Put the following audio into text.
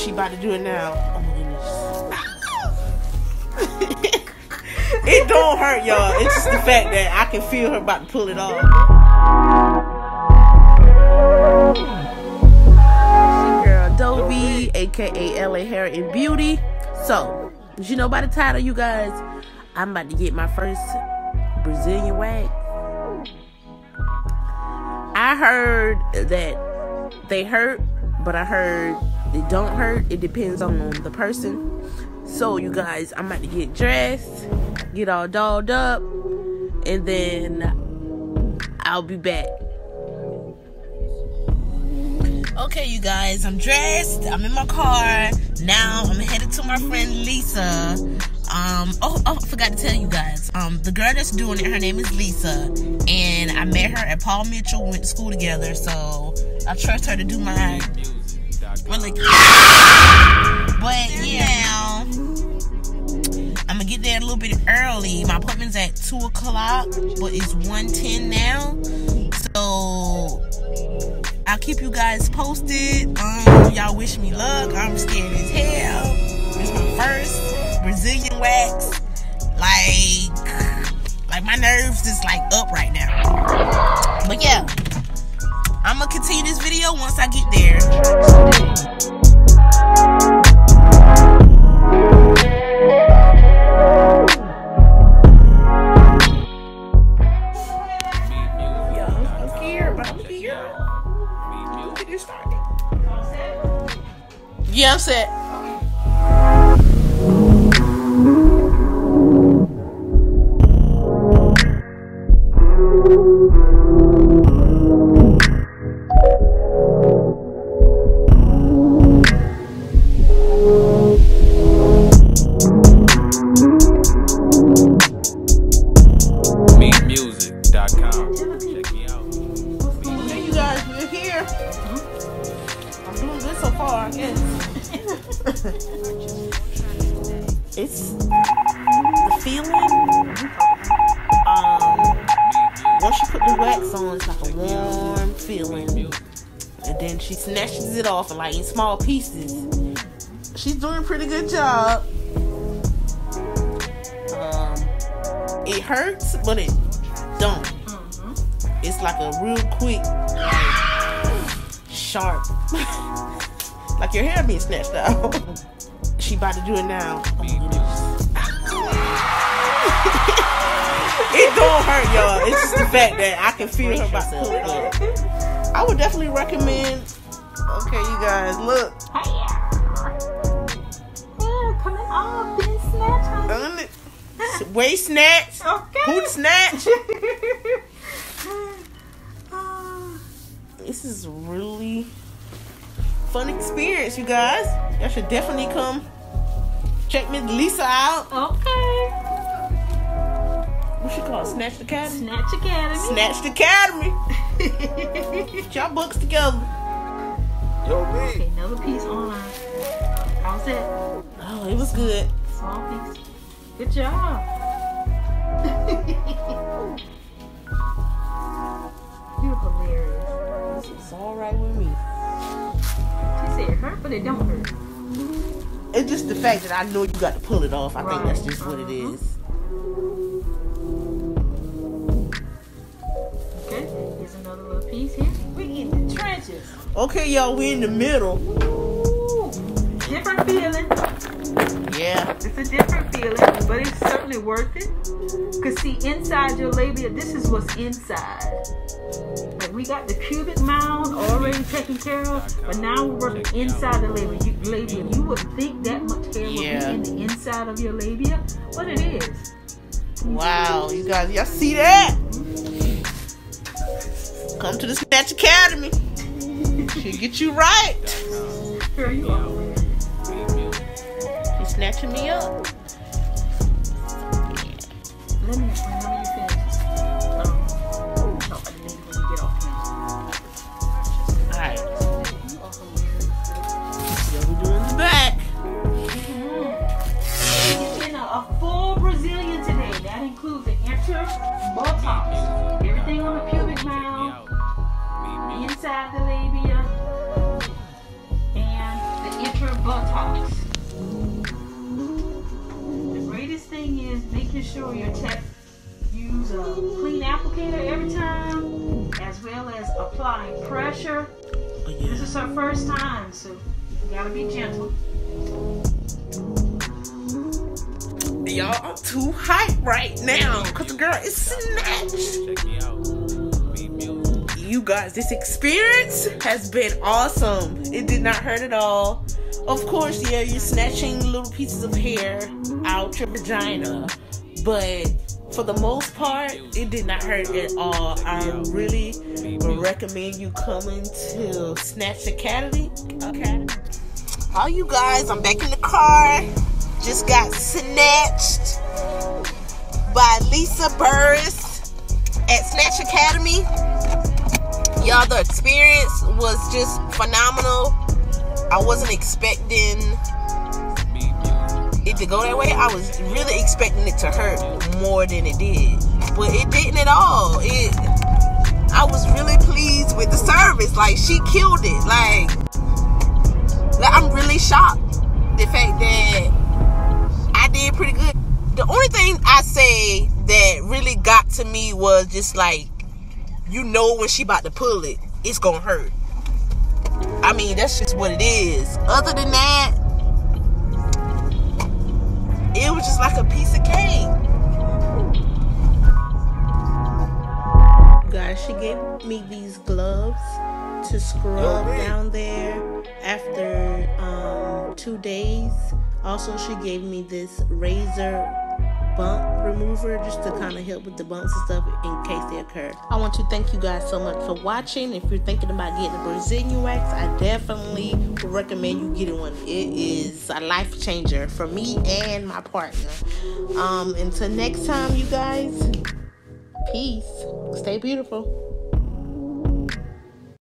She about to do it now. Oh my goodness. it don't hurt, y'all. It's just the fact that I can feel her about to pull it off. Girl Dovi, aka LA Hair and Beauty. So, you know by the title, you guys, I'm about to get my first Brazilian wax. I heard that they hurt, but I heard they don't hurt. It depends on the person. So, you guys, I'm about to get dressed, get all dolled up, and then I'll be back. Okay, you guys, I'm dressed. I'm in my car. Now I'm headed to my friend Lisa. Um, oh, oh, I forgot to tell you guys. Um, the girl that's doing it, her name is Lisa, and I met her at Paul Mitchell. We went to school together, so I trust her to do my really. But yeah, I'm gonna get there a little bit early. My appointment's at two o'clock, but it's one ten now. So I'll keep you guys posted. Um, y'all wish me luck. I'm scared as hell. It's my first Brazilian wax. Like, like my nerves is like up right now. But yeah, I'm gonna continue this video once I get there. Yeah, I'm scared, so far, I guess. it's the feeling. Um, once you put the wax on, it's like a warm feeling. And then she snatches it off like in small pieces. She's doing a pretty good job. Um, it hurts, but it don't. It's like a real quick, like, sharp, like your hair being snatched out. she about to do it now. Oh it don't hurt, y'all. It's just the fact that I can feel her about to pull it. I would definitely recommend. Okay, you guys, look. Yeah, coming off, been snatch, honey. Done it. Waist snatch, Okay. hoot snatch. This is really fun experience, you guys. Y'all should definitely come check Miss Lisa out. okay. What she call it? Snatch the Academy? Snatch Academy. Snatched Academy. Get y'all books together. Yo, okay, another piece on. How's that? Oh, it was good. Small piece. Good job. But it don't hurt. It's just the fact that I know you got to pull it off. I think that's just what it is. Okay, here's another little piece here. We in the trenches. Okay, y'all, we in the middle. Ooh, different feeling. Yeah. It's a different feeling, but it's certainly worth it. Cause see, inside your labia, this is what's inside. We got the pubic mound already taken care of, but now we're working inside the labia. You, labia. you would think that much hair would Yeah. be in the inside of your labia, but it is. Wow, you guys, y'all see that? Come to the Snatch Academy. She'll get you right. Girl, you are. She's snatching me up. Making sure your tech use a clean applicator every time, as well as applying pressure. Oh, This is her first time, so you gotta be gentle. Y'all, I'm too hype right now because the girl is snatched. Check me out. Be music. You guys, this experience has been awesome. It did not hurt at all. Of course, yeah, you're snatching little pieces of hair out your vagina, but for the most part, it did not hurt at all. I really would recommend you coming to Snatch Academy. Academy. All you guys, I'm back in the car. Just got snatched by Lisa Buris at Snatch Academy. Y'all, the experience was just phenomenal. I wasn't expecting. It to go that way. I was really expecting it to hurt more than it did, but it didn't at all. It. I was really pleased with the service. Like she killed it. Like, like I'm really shocked. The fact that I did pretty good. The only thing I say that really got to me was just like, you know, when she about to pull it, it's gonna hurt. I mean, that's just what it is. Other than that, me these gloves to scrub down there after um, two days. Also, she gave me this razor bump remover just to kind of help with the bumps and stuff in case they occur. I want to thank you guys so much for watching. If you're thinking about getting a Brazilian wax, I definitely would recommend you getting one. It is a life changer for me and my partner. Um, until next time, you guys, peace. Stay beautiful.